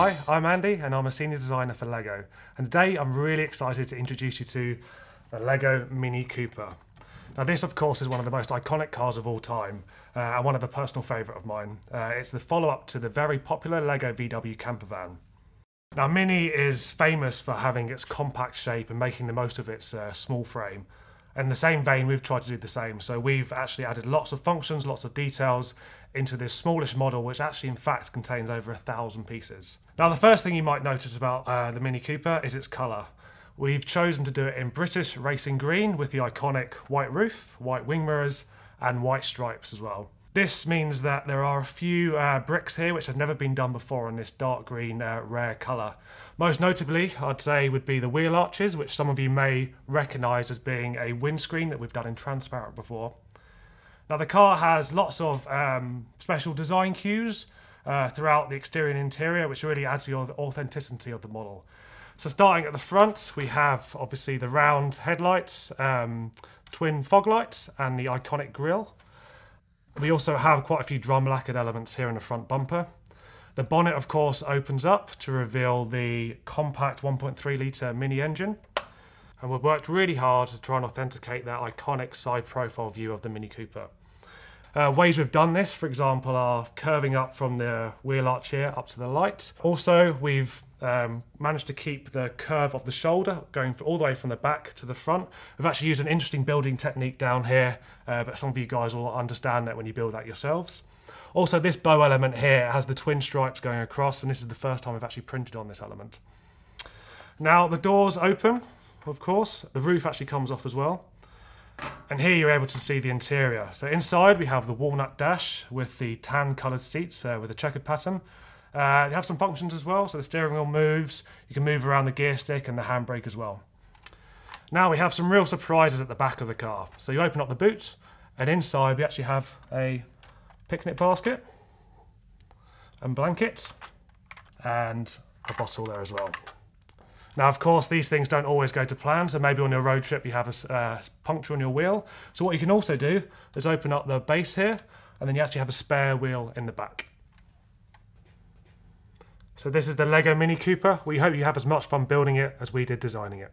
I'm Andy and I'm a senior designer for LEGO. And today I'm really excited to introduce you to the LEGO Mini Cooper. Now this of course is one of the most iconic cars of all time uh, and one of a personal favourite of mine. Uh, it's the follow-up to the very popular LEGO VW campervan. Now Mini is famous for having its compact shape and making the most of its uh, small frame. In the same vein, we've tried to do the same. So we've actually added lots of functions, lots of details into this smallish model, which actually in fact contains over a thousand pieces. Now the first thing you might notice about uh, the Mini Cooper is its colour. We've chosen to do it in British racing green with the iconic white roof, white wing mirrors, and white stripes as well. This means that there are a few uh, bricks here which have never been done before in this dark green uh, rare colour. Most notably, I'd say, would be the wheel arches, which some of you may recognise as being a windscreen that we've done in transparent before. Now the car has lots of um, special design cues uh, throughout the exterior and interior, which really adds to the authenticity of the model. So starting at the front, we have obviously the round headlights, um, twin fog lights, and the iconic grille. We also have quite a few drum lacquered elements here in the front bumper. The bonnet, of course, opens up to reveal the compact 1.3 litre mini engine. And we've worked really hard to try and authenticate that iconic side profile view of the Mini Cooper. Uh, ways we've done this, for example, are curving up from the wheel arch here up to the light. Also, we've um, managed to keep the curve of the shoulder going all the way from the back to the front. We've actually used an interesting building technique down here, uh, but some of you guys will understand that when you build that yourselves. Also, this bow element here has the twin stripes going across, and this is the first time we've actually printed on this element. Now, the doors open, of course. The roof actually comes off as well. And here you're able to see the interior. So inside we have the walnut dash with the tan coloured seats uh, with a checkered pattern. Uh, they have some functions as well, so the steering wheel moves, you can move around the gear stick and the handbrake as well. Now we have some real surprises at the back of the car. So you open up the boot, and inside we actually have a picnic basket, and blanket, and a bottle there as well. Now, of course, these things don't always go to plan, so maybe on your road trip you have a uh, puncture on your wheel. So what you can also do is open up the base here, and then you actually have a spare wheel in the back. So this is the LEGO Mini Cooper. We hope you have as much fun building it as we did designing it.